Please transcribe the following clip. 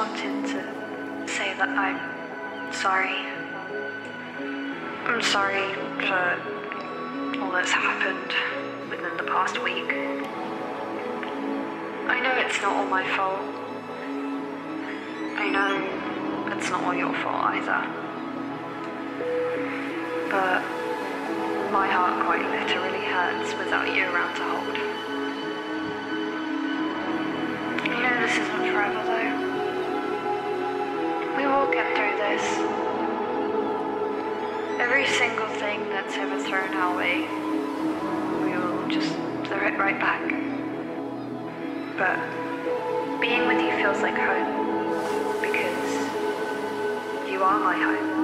Wanted to say that I'm sorry. I'm sorry for all that's happened within the past week. I know it's not all my fault. I know it's not all your fault either. But my heart quite literally hurts without you around to hold. Every single thing that's ever thrown our way, we will just throw it right back. But being with you feels like home because you are my home.